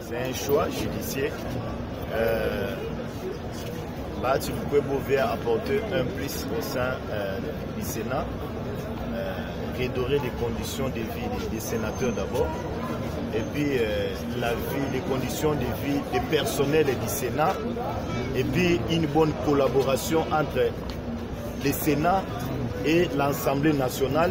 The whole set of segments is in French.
C'est un choix judiciaire. Euh, Bahati Lukwebo vient apporter un plus au sein euh, du Sénat, euh, redorer les conditions de vie des sénateurs d'abord, et puis euh, la vie, les conditions de vie des personnels du Sénat, et puis une bonne collaboration entre le Sénat et l'Assemblée nationale,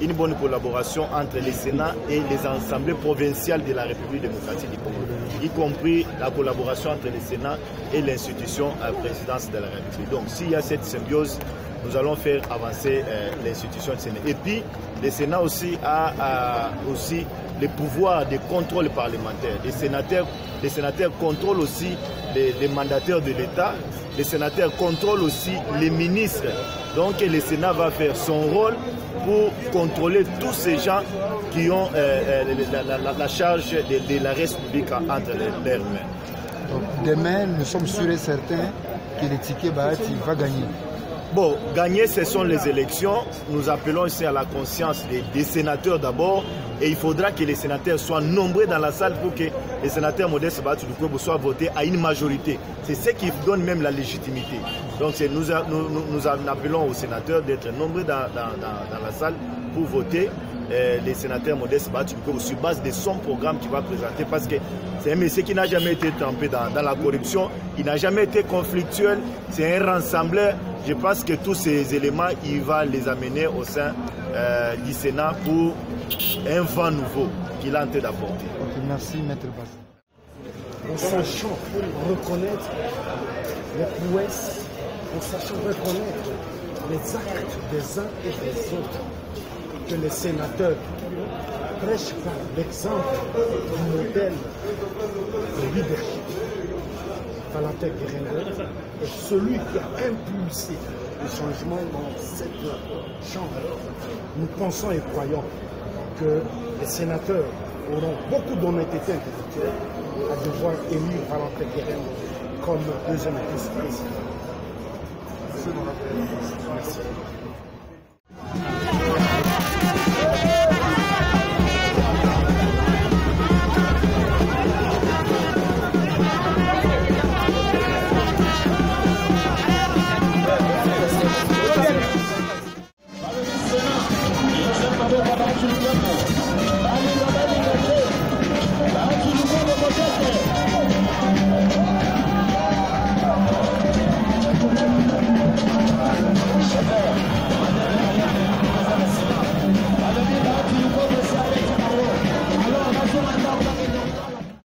une bonne collaboration entre le Sénat et les assemblées provinciales de la République démocratique du Congo, y compris la collaboration entre le Sénat et l'institution à présidence de la République. Donc s'il y a cette symbiose, nous allons faire avancer euh, l'institution du Sénat. Et puis, le Sénat aussi a, a aussi le pouvoir de contrôle parlementaire. Les sénateurs, les sénateurs contrôlent aussi les, les mandataires de l'État. Les sénateurs contrôlent aussi les ministres. Donc le Sénat va faire son rôle pour contrôler tous ces gens qui ont euh, euh, la, la, la, charge de, de la République entre leurs mains. Donc demain, nous sommes sûrs et certains que le ticket Bahati va gagner. Bon, gagner, ce sont les élections. Nous appelons ici à la conscience des, des sénateurs d'abord. Et il faudra que les sénateurs soient nombreux dans la salle pour que les sénateurs modestes soient votés à une majorité. C'est ce qui donne même la légitimité. Donc nous, nous, appelons aux sénateurs d'être nombreux dans, la salle pour voter euh, les sénateurs modestes Bahati sur base de son programme qu'il va présenter parce que c'est un monsieur qui n'a jamais été trempé dans, dans la corruption, il n'a jamais été conflictuel, c'est un rassembleur. Je pense que tous ces éléments, il va les amener au sein euh, du Sénat pour un vent nouveau qu'il a en train d'apporter. Okay, merci, Maître Bass. En sachant reconnaître les prouesses, en sachant reconnaître les actes des uns et des autres, que les sénateurs prêchent par l'exemple du modèle de leadership. Valentin Guérengo est celui qui a impulsé le changement dans cette chambre. Nous pensons et croyons que les sénateurs auront beaucoup d'honnêteté intellectuelle à devoir élire Valentin Guérengo comme deuxième vice-président. Merci.